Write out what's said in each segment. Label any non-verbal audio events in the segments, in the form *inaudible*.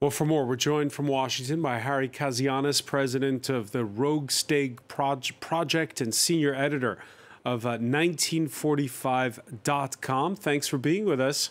Well, for more, we're joined from Washington by Harry Kazianis, president of the Rogue States Project and senior editor of uh, 1945.com. Thanks for being with us.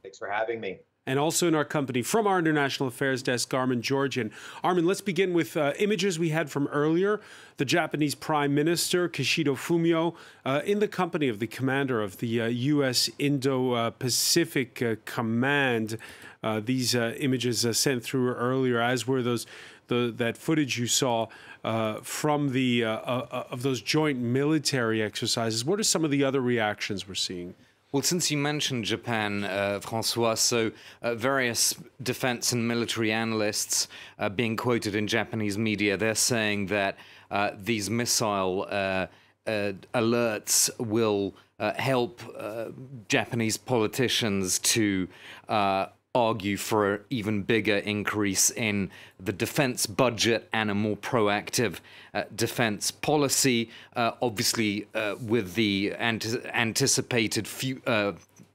Thanks for having me and also in our company from our international affairs desk, Armen Georgian. Armen, let's begin with uh, images we had from earlier. The Japanese Prime Minister, Kishida Fumio, uh, in the company of the commander of the uh, U.S. Indo Pacific uh, Command. Uh, these uh, images sent through earlier, as were those. The, that footage you saw from the of those joint military exercises. What are some of the other reactions we're seeing? Well, since you mentioned Japan, uh, Francois, so uh, various defense and military analysts uh, being quoted in Japanese media, they're saying that uh, these missile uh, uh, alerts will help Japanese politicians to argue for an even bigger increase in the defense budget and a more proactive uh, defense policy. Uh, obviously, uh, with the anticipated fu-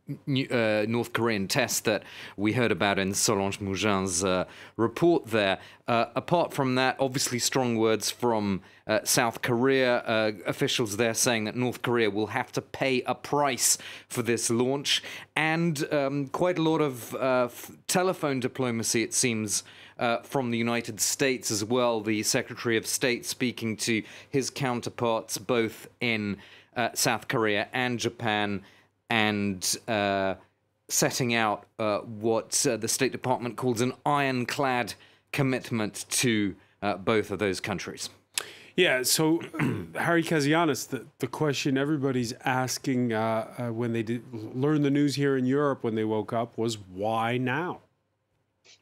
uh, uh, North Korean test that we heard about in Solange Mougin's uh, report there. Uh, apart from that, obviously strong words from uh, South Korea. Uh, officials there saying that North Korea will have to pay a price for this launch. And um, quite a lot of uh, telephone diplomacy, it seems. from the United States as well, the Secretary of State speaking to his counterparts both in South Korea and Japan, and uh, setting out uh, what uh, the State Department calls an ironclad commitment to uh, both of those countries. Yeah, so *clears throat* Harry Kazianis, the, the question everybody's asking uh, uh, when they did learn the news here in Europe when they woke up was why now?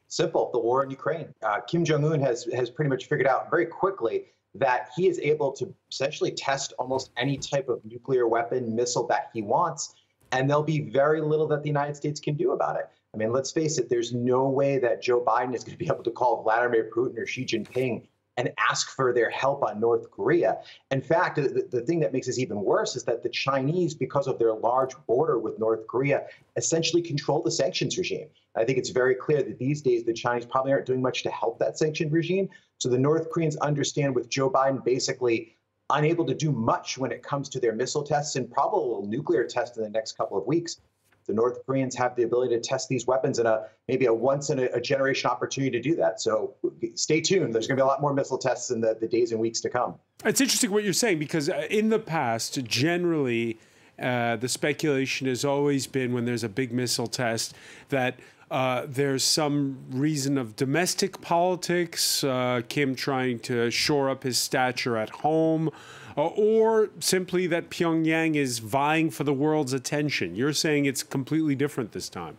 Simple, the war in Ukraine. Kim Jong Un has has pretty much figured out very quickly that he is able to essentially test almost any type of nuclear weapon missile that he wants and there'll be very little that the United States can do about it. I mean, let's face it, there's no way that Joe Biden is going to be *laughs* able to call Vladimir Putin or Xi Jinping and ask for their help on North Korea. In fact, the, the thing that makes this even worse is that the Chinese, because of their large border with North Korea, essentially control the sanctions regime. I think it's very clear that these days the Chinese probably aren't doing much to help that sanctioned regime. So the North Koreans understand with Joe Biden basically unable to do much when it comes to their missile tests and probable nuclear test in the next couple of weeks. The North Koreans have the ability to test these weapons in a maybe a once in a, generation opportunity to do that. So stay tuned. There's going to be a lot more missile tests in the, the days and weeks to come. It's interesting what you're saying because uh, in the past, generally, uh, the speculation has always been when there's a big missile test that uh, there's some reason of domestic politics, uh, Kim trying to shore up his stature at home, uh, or simply that Pyongyang is vying for the world's attention. You're saying it's completely different this time.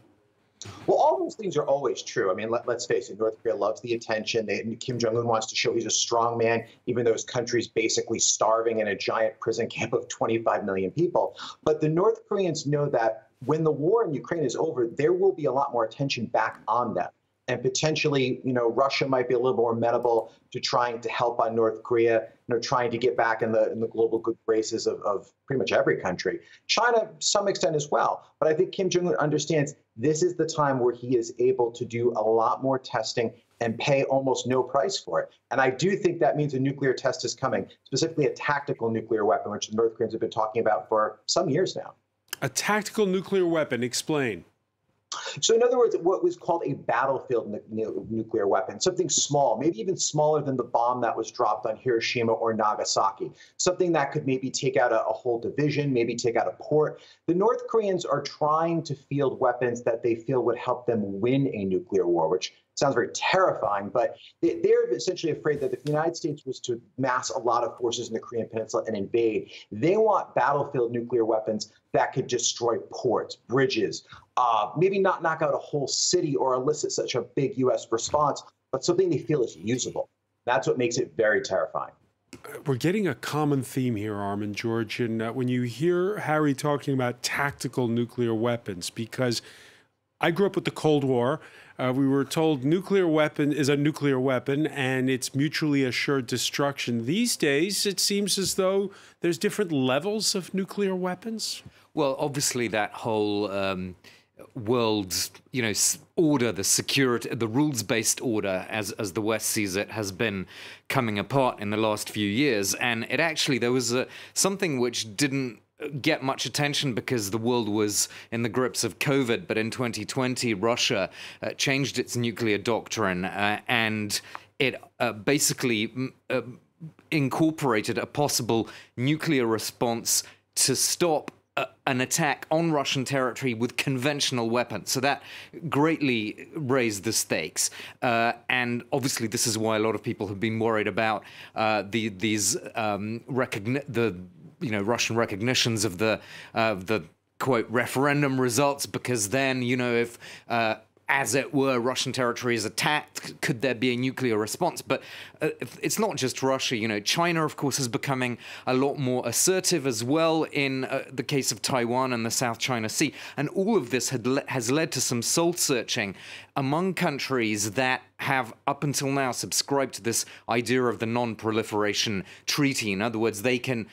Well, those things are always true. I mean, let, us face it, North Korea loves the attention. They, Kim Jong un wants to show he's a strong man, even though his country's basically starving in a giant prison camp of 25 million people. But the North Koreans know that when the war in Ukraine is over, there will be a lot more attention back on them. And potentially, you know, Russia might be a little more amenable to trying to help on North Korea, you know, trying to get back in the in the global good graces of, of pretty much every country. China, some extent as well. But I think Kim Jong Un understands this is the time where he is able to do a lot more testing and pay almost no price for it. And I do think that means a nuclear test is coming, specifically a tactical nuclear weapon, which the North Koreans have been talking about for some years now. A tactical nuclear weapon. Explain. So, in other words, what was called a battlefield nu- nuclear weapon, something small, maybe even smaller than the bomb that was dropped on Hiroshima or Nagasaki, something that could maybe take out a, a whole division, maybe take out a port. The North Koreans are trying to field weapons that they feel would help them win a nuclear war, which sounds very terrifying, but they, are essentially afraid that if the United States was to mass a lot of forces in the Korean Peninsula and invade, they want battlefield nuclear weapons that could destroy ports, bridges, uh, maybe not knock out a whole city or elicit such a big U.S. response, but something they feel is usable. That's what makes it very terrifying. We're getting a common theme here, Armen George, and uh, when you hear Harry talking about tactical nuclear weapons, because I grew up with the Cold War. Uh, we were told nuclear weapon is a nuclear weapon and it's mutually assured destruction. These days, it seems as though there's different levels of nuclear weapons. Well, obviously, that whole um, world, you know, order, the security, the rules-based order, as as the West sees it, has been coming apart in the last few years. And it actually there was a, something which didn't get much attention because the world was in the grips of COVID. But in 2020, Russia uh, changed its nuclear doctrine uh, and it uh, basically uh, incorporated a possible nuclear response to stop an attack on Russian territory with conventional weapons. So that greatly raised the stakes. Uh, and obviously, this is why a lot of people have been worried about uh, the, these um, the you know Russian recognitions of the of the quote referendum results because then you know if uh, as it were, Russian territory is attacked. Could there be a nuclear response? But uh, it's not just Russia. You know, China, of course, is becoming a lot more assertive as well in uh, the case of Taiwan and the South China Sea. And all of this le has led to some soul searching among countries that have up until now subscribed to this idea of the non proliferation treaty. In other words, they can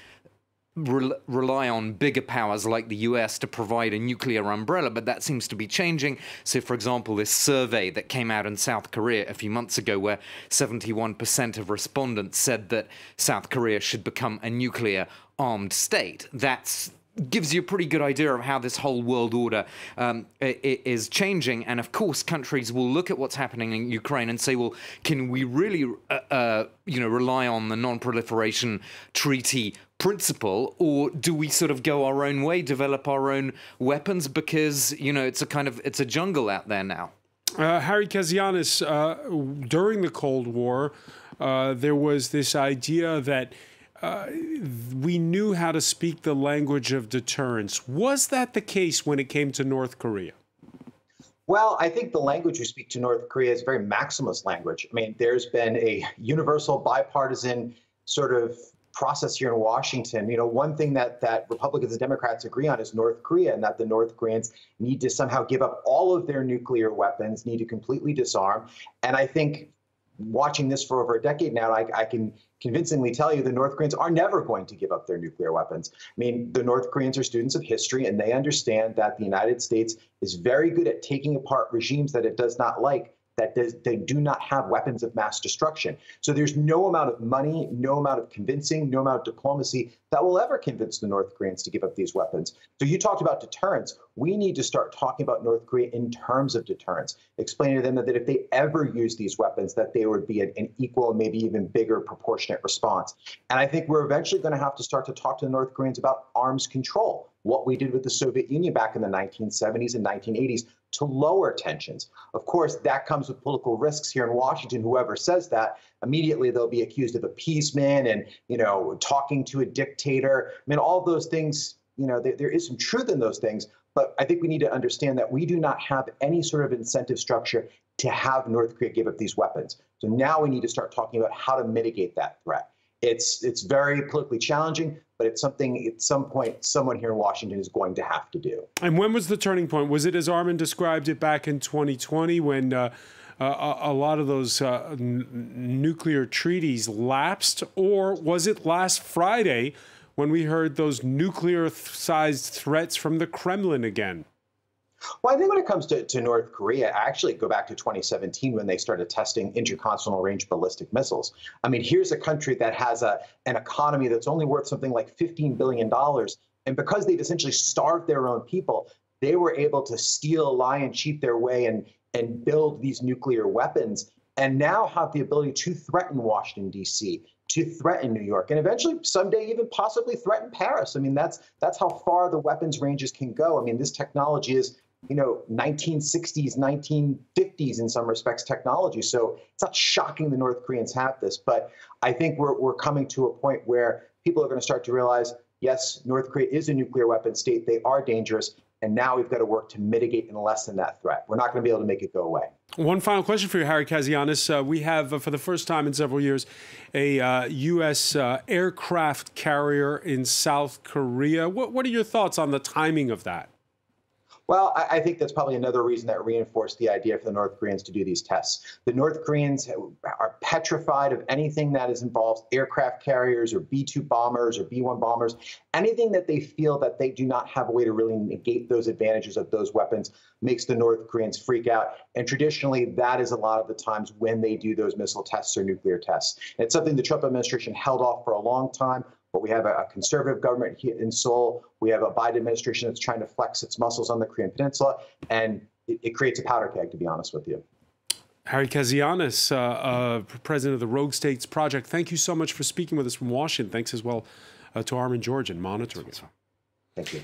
rely on bigger powers like the US to provide a nuclear umbrella, but that seems to be changing. So, for example, this survey that came out in South Korea a few months ago, where 71% of respondents said that South Korea should become a nuclear armed state. That's gives you a pretty good idea of how this whole world order um, is changing. And of course, countries will look at what's happening in Ukraine and say, well, can we really, uh, uh, you know, rely on the non-proliferation treaty principle, or do we sort of go our own way, develop our own weapons because you know it's a kind of it's a jungle out there now? Uh, Harry Kazianis, uh, during the Cold War, uh, there was this idea that. We knew how to speak the language of deterrence. Was that the case when it came to North Korea? Well, I think the language we speak to North Korea is very maximalist language. I mean, there's been a universal bipartisan sort of process here in Washington. You know, one thing that that Republicans and Democrats agree on is North Korea, and that the North Koreans need to somehow give up all of their nuclear weapons, need to completely disarm. And I think watching this for over a decade now, I, I can convincingly tell you the North Koreans are never going to give up their nuclear weapons. I mean, the North Koreans are students of history, and they understand that the United States is very good at taking apart regimes that it does not like that they do not have weapons of mass destruction. So there's no amount of money, no amount of convincing, no amount of diplomacy that will ever convince the North Koreans to give up these weapons. So you talked about deterrence. We need to start talking about North Korea in terms of deterrence, explaining to them that, if they ever use these weapons, that there would be an, an equal, maybe even bigger proportionate response. And I think we're eventually going to have to start to talk to the North Koreans about arms control what we did with the Soviet Union back in the 1970s and 1980s to lower tensions. Of course, that comes with political risks here in Washington. Whoever says that, immediately they'll be accused of appeasement and, you know, talking to a dictator. I mean, all those things, you know, there, there is some truth in those things. But I think we need to understand that we do not have any sort of incentive structure to have North Korea give up these weapons. So now we need to start talking about how to mitigate that threat. It's it's very politically challenging, but it's something at some point someone here in Washington is going to have to do. And when was the turning point? Was it as Armen described it back in 2020 when uh, uh, a lot of those uh, nuclear treaties lapsed, or was it last Friday when we heard those nuclear-sized threats from the Kremlin again? Well, I think when it comes to, to North Korea, I actually go back to 2017 when they started testing intercontinental range ballistic missiles. I mean, here's a country that has a an economy that's only worth something like $15 billion. And because they've essentially starved their own people, they were able to steal, lie, and cheat their way and, and build these nuclear weapons and now have the ability to threaten Washington, D.C., to threaten New York, and eventually someday even possibly threaten Paris. I mean, that's that's how far the weapons ranges can go. I mean, this technology is you know 1960s 1950s in some respects technology so it's not shocking the north koreans have this but i think we're, we're coming to a point where people are going to start to realize yes north korea is a nuclear weapon state they are dangerous and now we've got to work to mitigate and lessen that threat we're not going to be able to make it go away one final question for you, Harry Kazianis. Uh, we have, uh, for the first time in several years, a uh, U.S. Uh, aircraft carrier in South Korea. What, what are your thoughts on the timing of that? Well, I, I, think that's probably another reason that reinforced the idea for the North Koreans to do these tests. The North Koreans are petrified of anything that is involves aircraft carriers or B-2 bombers or B-1 bombers, anything that they feel that they do not have a way to really negate those advantages of those weapons makes the North Koreans freak out. And traditionally, that is a lot of the times when they do those missile tests or nuclear tests. And it's something the Trump administration held off for a long time. But we have a, conservative government here in Seoul. We have a Biden administration that's trying to flex its muscles on the Korean Peninsula, and it, it creates a powder keg, to be honest with you. Harry Kazianis, uh, uh, president of the Rogue States Project, thank you so much for speaking with us from Washington. Thanks as well uh, to Armen Georgian monitoring it. Thank you.